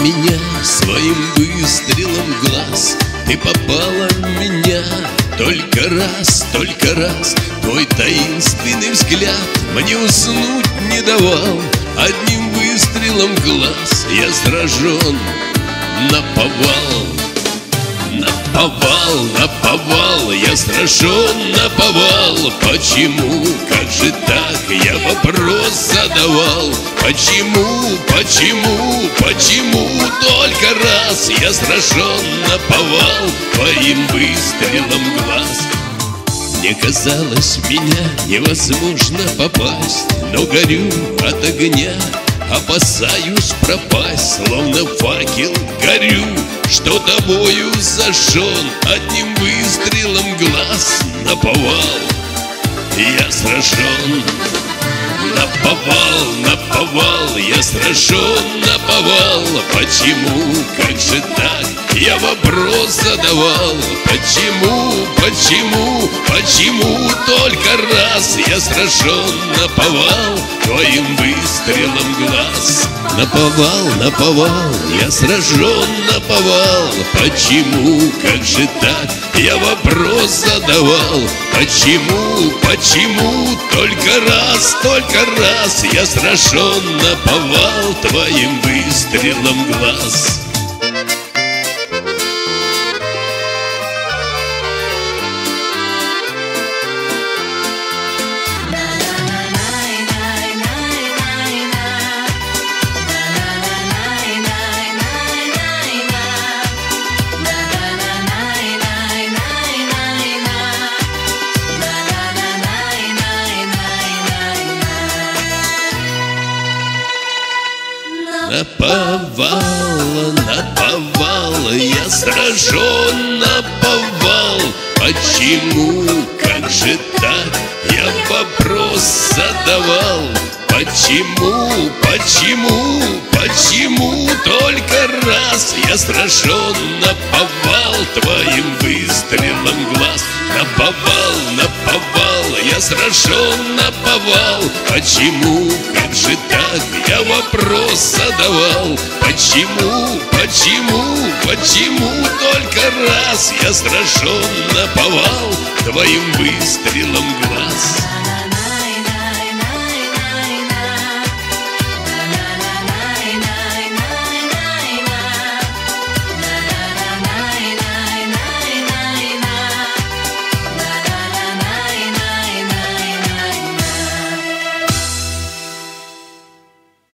меня своим выстрелом глаз. Ты попала в меня только раз, только раз. Твой таинственный взгляд мне уснуть не давал. Одним выстрелом глаз я сражен. На повал Наповал, наповал, я сражен наповал. Почему, как же так, я вопрос задавал? Почему, почему, почему только раз Я сражен наповал твоим выстрелом глаз. Мне казалось, меня невозможно попасть Но горю от огня Опасаюсь пропасть, словно факел горю Что тобою зажжен одним выстрелом глаз Наповал, я сражен Наповал, наповал, я сражен наповал. Почему, как же так, я вопрос задавал. Почему, почему, почему только раз? Я сражен наповал твоим выстрелом глаз. Наповал, наповал, я сражен наповал. Почему, как же так, я вопрос задавал Почему, почему? Только раз, только раз Я сражен наповал твоим выстрелом глаз Наповал, наповал, я сражен наповал. Почему, как же так, я вопрос задавал? Почему, почему, почему только раз Я сражен наповал твоим выстрелом глаз? Наповал, наповал, я сражен наповал. Почему, как же так, вопрос задавал. Почему, почему, почему только раз Я сражен наповал твоим выстрелом глаз